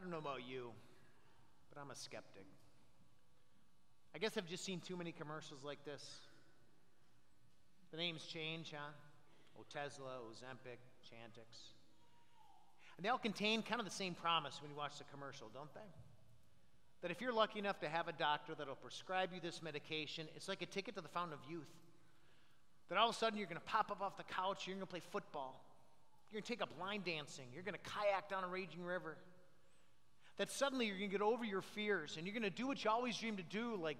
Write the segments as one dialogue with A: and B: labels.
A: I don't know about you, but I'm a skeptic. I guess I've just seen too many commercials like this. The names change, huh? Oh, Otezla, Ozempic, oh, Chantix. And they all contain kind of the same promise when you watch the commercial, don't they? That if you're lucky enough to have a doctor that'll prescribe you this medication, it's like a ticket to the fountain of youth. That all of a sudden you're going to pop up off the couch, you're going to play football, you're going to take up line dancing, you're going to kayak down a raging river. That suddenly you're going to get over your fears and you're going to do what you always dreamed to do, like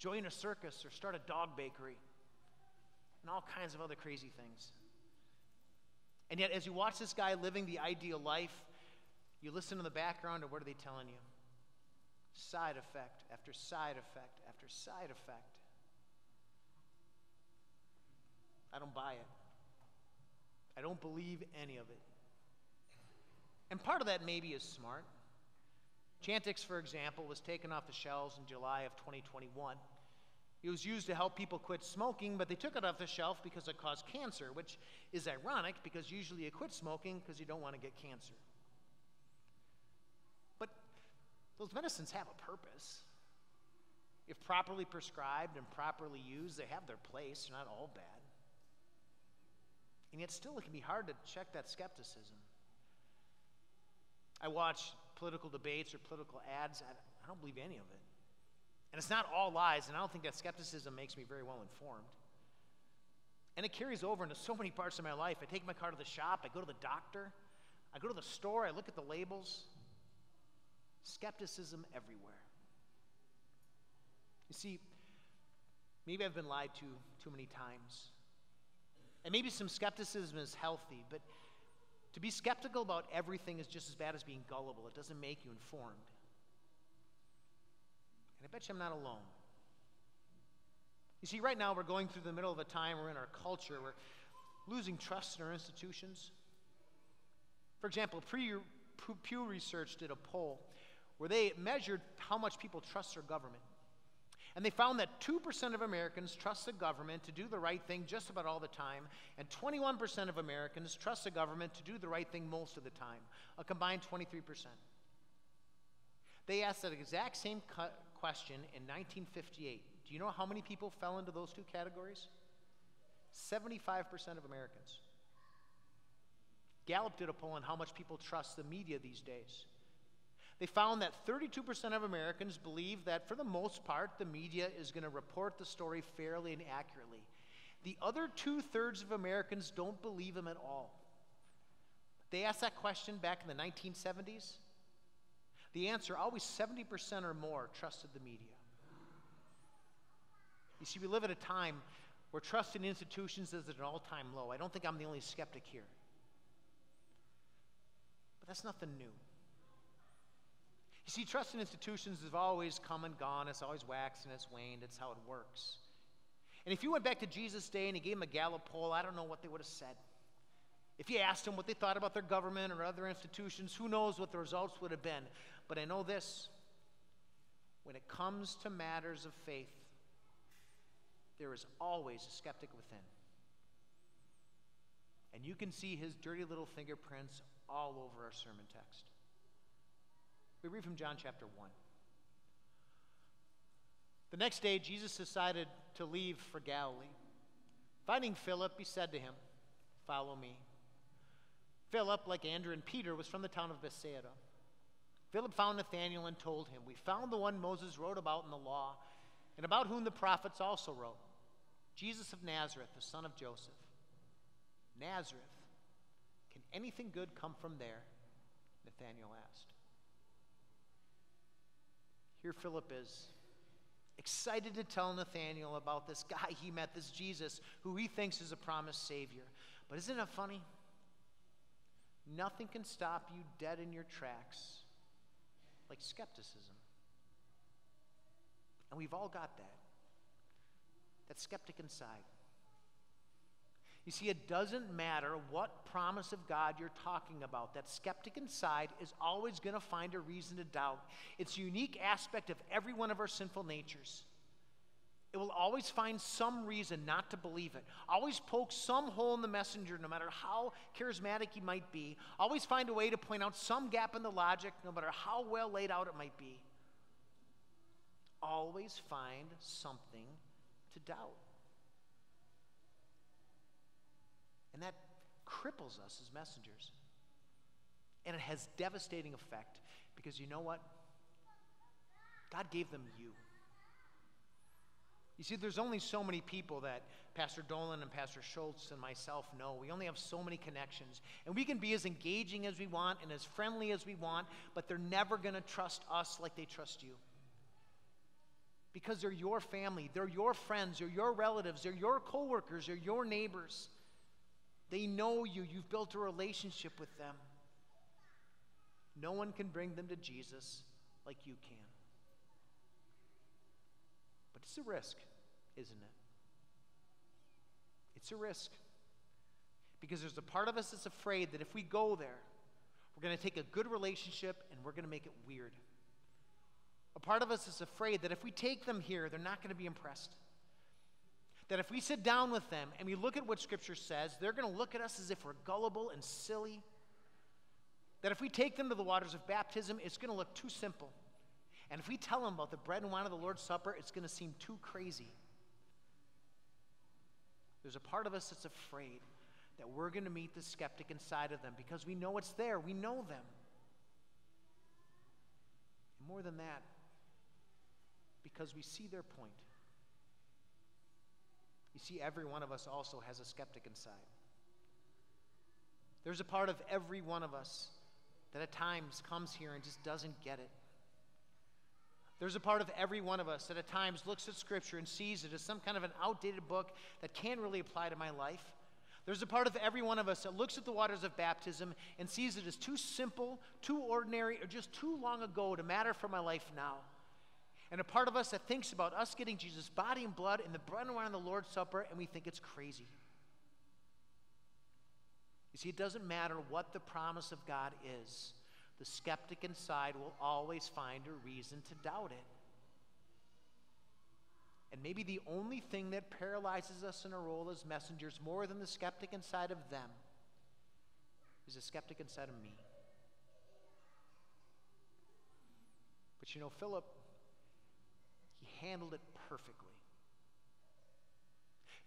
A: join a circus or start a dog bakery and all kinds of other crazy things. And yet, as you watch this guy living the ideal life, you listen in the background, and what are they telling you? Side effect after side effect after side effect. I don't buy it. I don't believe any of it. And part of that maybe is smart. Chantix, for example, was taken off the shelves in July of 2021. It was used to help people quit smoking, but they took it off the shelf because it caused cancer, which is ironic because usually you quit smoking because you don't want to get cancer. But those medicines have a purpose. If properly prescribed and properly used, they have their place. They're not all bad. And yet, still, it can be hard to check that skepticism. I watch political debates or political ads, I don't believe any of it. And it's not all lies, and I don't think that skepticism makes me very well informed. And it carries over into so many parts of my life. I take my car to the shop, I go to the doctor, I go to the store, I look at the labels. Skepticism everywhere. You see, maybe I've been lied to too many times. And maybe some skepticism is healthy, but to be skeptical about everything is just as bad as being gullible. It doesn't make you informed. And I bet you I'm not alone. You see, right now we're going through the middle of a time where in our culture we're losing trust in our institutions. For example, Pew Research did a poll where they measured how much people trust their government. And they found that 2% of Americans trust the government to do the right thing just about all the time, and 21% of Americans trust the government to do the right thing most of the time, a combined 23%. They asked that exact same question in 1958. Do you know how many people fell into those two categories? 75% of Americans. Gallup did a poll on how much people trust the media these days. They found that 32% of Americans believe that, for the most part, the media is going to report the story fairly and accurately. The other two thirds of Americans don't believe them at all. They asked that question back in the 1970s. The answer always 70% or more trusted the media. You see, we live at a time where trust in institutions is at an all time low. I don't think I'm the only skeptic here. But that's nothing new. You see, trust in institutions has always come and gone. It's always waxed and it's waned. It's how it works. And if you went back to Jesus' day and he gave them a Gallup poll, I don't know what they would have said. If you asked them what they thought about their government or other institutions, who knows what the results would have been. But I know this when it comes to matters of faith, there is always a skeptic within. And you can see his dirty little fingerprints all over our sermon text. We read from John chapter 1. The next day, Jesus decided to leave for Galilee. Finding Philip, he said to him, Follow me. Philip, like Andrew and Peter, was from the town of Bethsaida. Philip found Nathanael and told him, We found the one Moses wrote about in the law, and about whom the prophets also wrote Jesus of Nazareth, the son of Joseph. Nazareth. Can anything good come from there? Nathanael asked. Here Philip is, excited to tell Nathanael about this guy he met, this Jesus, who he thinks is a promised Savior. But isn't it funny? Nothing can stop you dead in your tracks like skepticism. And we've all got that. That skeptic inside. You see, it doesn't matter what promise of God you're talking about. That skeptic inside is always going to find a reason to doubt. It's a unique aspect of every one of our sinful natures. it will always find some reason not to believe it. Always poke some hole in the messenger, no matter how charismatic he might be. Always find a way to point out some gap in the logic, no matter how well laid out it might be. Always find something to doubt. And that cripples us as messengers. And it has devastating effect because you know what? God gave them you. You see, there's only so many people that Pastor Dolan and Pastor Schultz and myself know. We only have so many connections. And we can be as engaging as we want and as friendly as we want, but they're never going to trust us like they trust you. Because they're your family, they're your friends, they're your relatives, they're your coworkers, they're your neighbors. They know you, you've built a relationship with them. No one can bring them to Jesus like you can. But it's a risk, isn't it? It's a risk. Because there's a part of us that's afraid that if we go there, we're going to take a good relationship and we're going to make it weird. A part of us is afraid that if we take them here, they're not going to be impressed. That if we sit down with them and we look at what Scripture says, they're going to look at us as if we're gullible and silly. That if we take them to the waters of baptism, it's going to look too simple. And if we tell them about the bread and wine of the Lord's Supper, it's going to seem too crazy. There's a part of us that's afraid that we're going to meet the skeptic inside of them because we know it's there, we know them. And more than that, because we see their point. You see, every one of us also has a skeptic inside. There's a part of every one of us that at times comes here and just doesn't get it. There's a part of every one of us that at times looks at Scripture and sees it as some kind of an outdated book that can't really apply to my life. There's a part of every one of us that looks at the waters of baptism and sees it as too simple, too ordinary, or just too long ago to matter for my life now. And a part of us that thinks about us getting Jesus' body and blood and the bread and wine of the Lord's Supper, and we think it's crazy. You see, it doesn't matter what the promise of God is, the skeptic inside will always find a reason to doubt it. And maybe the only thing that paralyzes us in our role as messengers more than the skeptic inside of them is a skeptic inside of me. But you know, Philip, handled it perfectly.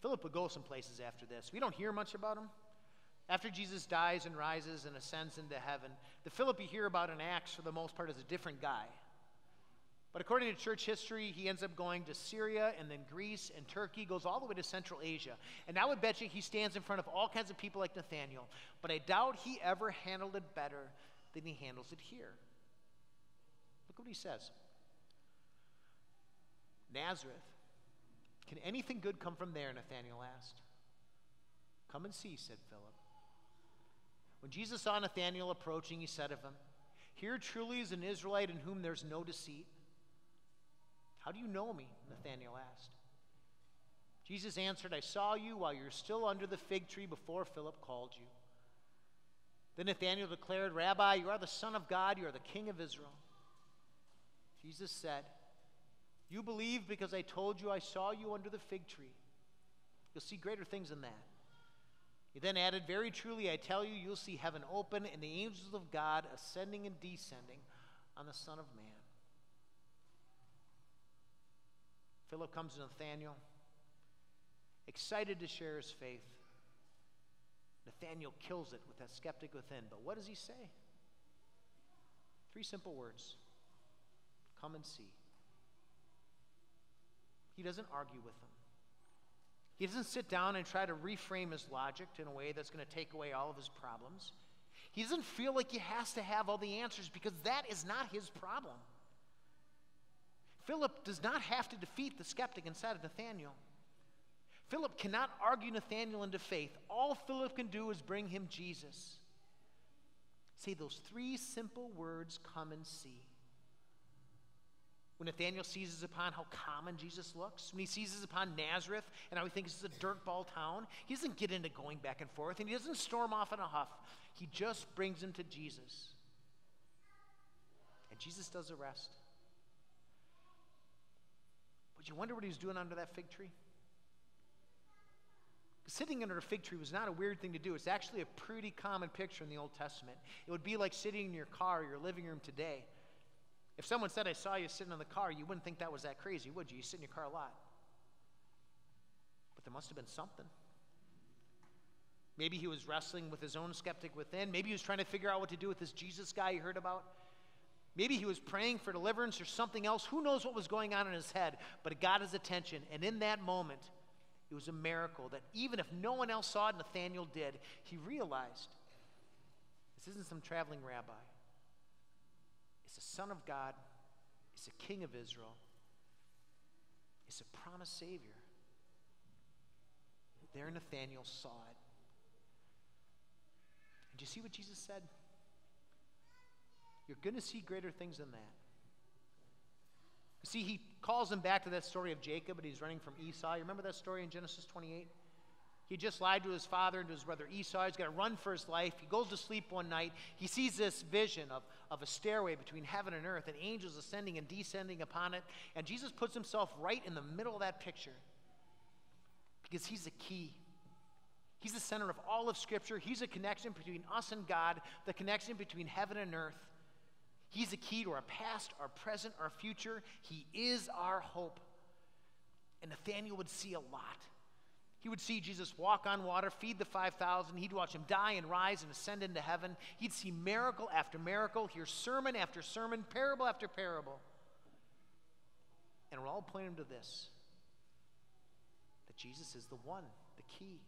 A: Philip would go some places after this. We don't hear much about him. After Jesus dies and rises and ascends into heaven, the Philip you hear about in Acts, for the most part, is a different guy. But according to church history, he ends up going to Syria and then Greece and Turkey, goes all the way to Central Asia. And I would bet you he stands in front of all kinds of people like Nathaniel. But I doubt he ever handled it better than he handles it here. Look what he says Nazareth. Can anything good come from there? Nathaniel asked. Come and see, said Philip. When Jesus saw Nathanael approaching, he said of him, Here truly is an Israelite in whom there's no deceit. How do you know me? Nathanael asked. Jesus answered, I saw you while you were still under the fig tree before Philip called you. Then Nathanael declared, Rabbi, you are the Son of God, you are the King of Israel. Jesus said, You believe because I told you I saw you under the fig tree. You'll see greater things than that. He then added, Very truly, I tell you, you'll see heaven open and the angels of God ascending and descending on the Son of Man. Philip comes to Nathanael, excited to share his faith. Nathanael kills it with that skeptic within. But what does he say? Three simple words Come and see. He doesn't argue with them. He doesn't sit down and try to reframe his logic in a way that's going to take away all of his problems. He doesn't feel like he has to have all the answers because that is not his problem. Philip does not have to defeat the skeptic inside of Nathanael. Philip cannot argue Nathanael into faith. All Philip can do is bring him Jesus. Say those three simple words come and see. When Nathanael seizes upon how common Jesus looks, when he seizes upon Nazareth and how he thinks it's a dirtball town, he doesn't get into going back and forth and he doesn't storm off in a huff. He just brings him to Jesus. And Jesus does the rest. But you wonder what he was doing under that fig tree? Sitting under a fig tree was not a weird thing to do. It's actually a pretty common picture in the Old Testament. It would be like sitting in your car or your living room today. If someone said, I saw you sitting in the car, you wouldn't think that was that crazy, would you? You sit in your car a lot. But there must have been something. Maybe he was wrestling with his own skeptic within. Maybe he was trying to figure out what to do with this Jesus guy he heard about. Maybe he was praying for deliverance or something else. Who knows what was going on in his head? But it got his attention. And in that moment, it was a miracle that even if no one else saw it, Nathaniel did. He realized this isn't some traveling rabbi, it's the Son of God, it's the King of Israel, it's a promised Savior. There, Nathaniel saw it. And do you see what Jesus said? You're going to see greater things than that. See, he calls him back to that story of Jacob, and he's running from Esau. You remember that story in Genesis 28? He just lied to his father and to his brother Esau. He's got to run for his life. He goes to sleep one night. He sees this vision of, of a stairway between heaven and earth, and angels ascending and descending upon it. And Jesus puts himself right in the middle of that picture because he's the key. He's the center of all of Scripture. He's a connection between us and God, the connection between heaven and earth. He's the key to our past, our present, our future. He is our hope. And Nathaniel would see a lot. He would see Jesus walk on water, feed the 5,000. He'd watch him die and rise and ascend into heaven. He'd see miracle after miracle, hear sermon after sermon, parable after parable. And we're all pointing to this that Jesus is the one, the key.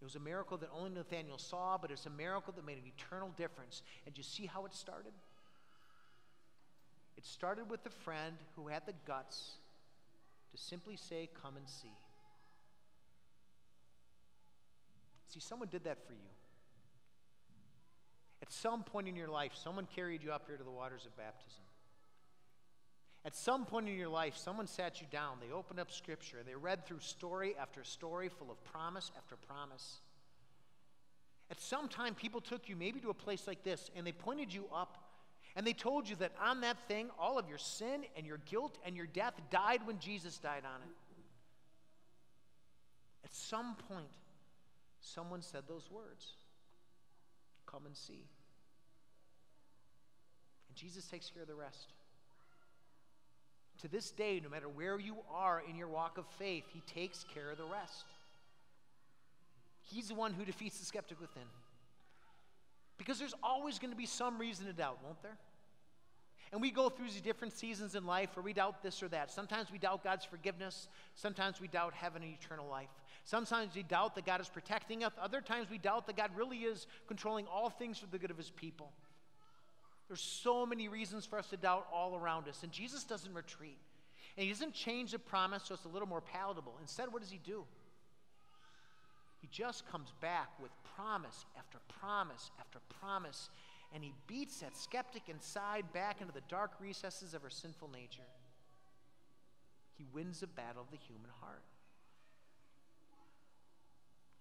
A: It was a miracle that only Nathaniel saw, but it's a miracle that made an eternal difference. And you see how it started? It started with a friend who had the guts to simply say, Come and see. See, someone did that for you. At some point in your life, someone carried you up here to the waters of baptism. At some point in your life, someone sat you down, they opened up Scripture, they read through story after story full of promise after promise. At some time, people took you maybe to a place like this and they pointed you up and they told you that on that thing, all of your sin and your guilt and your death died when Jesus died on it. At some point, someone said those words Come and see. And Jesus takes care of the rest. To this day, no matter where you are in your walk of faith, He takes care of the rest. He's the one who defeats the skeptic within. Because there's always going to be some reason to doubt, won't there? And we go through these different seasons in life where we doubt this or that. Sometimes we doubt God's forgiveness. Sometimes we doubt heaven and eternal life. Sometimes we doubt that God is protecting us. Other times we doubt that God really is controlling all things for the good of his people. There's so many reasons for us to doubt all around us. And Jesus doesn't retreat. And he doesn't change the promise so it's a little more palatable. Instead, what does he do? He just comes back with promise after promise after promise, and he beats that skeptic inside back into the dark recesses of her sinful nature. He wins the battle of the human heart.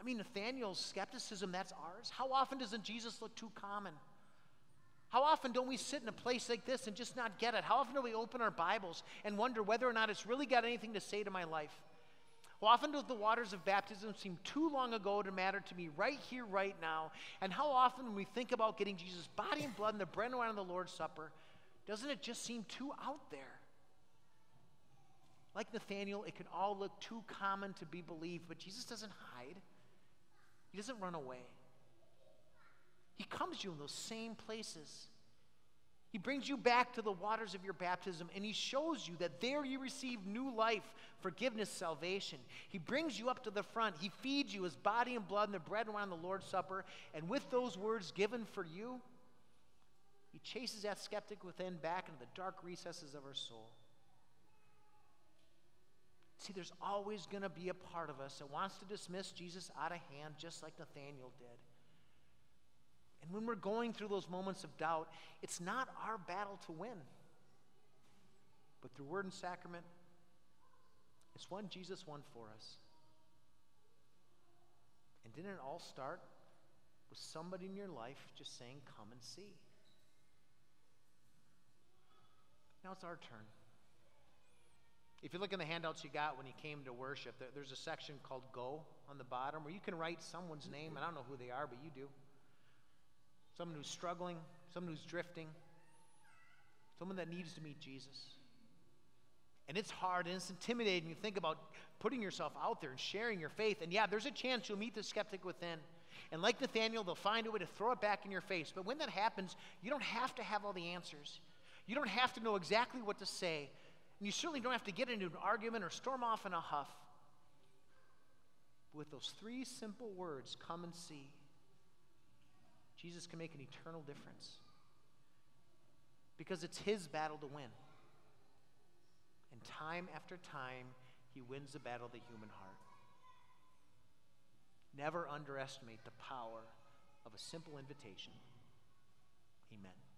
A: I mean, Nathaniel's skepticism, that's ours. How often doesn't Jesus look too common? How often don't we sit in a place like this and just not get it? How often do we open our Bibles and wonder whether or not it's really got anything to say to my life? How often does the waters of baptism seem too long ago to matter to me right here, right now? And how often, when we think about getting Jesus' body and blood and the bread and wine of the Lord's Supper, doesn't it just seem too out there? Like Nathaniel, it can all look too common to be believed, but Jesus doesn't hide, He doesn't run away. He comes to you in those same places. He brings you back to the waters of your baptism and he shows you that there you receive new life, forgiveness, salvation. He brings you up to the front. He feeds you his body and blood and the bread and wine of the Lord's Supper. And with those words given for you, he chases that skeptic within back into the dark recesses of our soul. See, there's always going to be a part of us that wants to dismiss Jesus out of hand, just like Nathaniel did. And when we're going through those moments of doubt, it's not our battle to win. But through word and sacrament, it's one Jesus won for us. And didn't it all start with somebody in your life just saying, Come and see? Now it's our turn. If you look in the handouts you got when you came to worship, there, there's a section called Go on the bottom where you can write someone's name. And I don't know who they are, but you do. Someone who's struggling, someone who's drifting, someone that needs to meet Jesus. And it's hard and it's intimidating to think about putting yourself out there and sharing your faith. And yeah, there's a chance you'll meet the skeptic within. And like Nathaniel, they'll find a way to throw it back in your face. But when that happens, you don't have to have all the answers. You don't have to know exactly what to say. And you certainly don't have to get into an argument or storm off in a huff. But with those three simple words, come and see, Jesus can make an eternal difference. Because it's his battle to win. And time after time, he wins the battle of the human heart. Never underestimate the power of a simple invitation. Amen.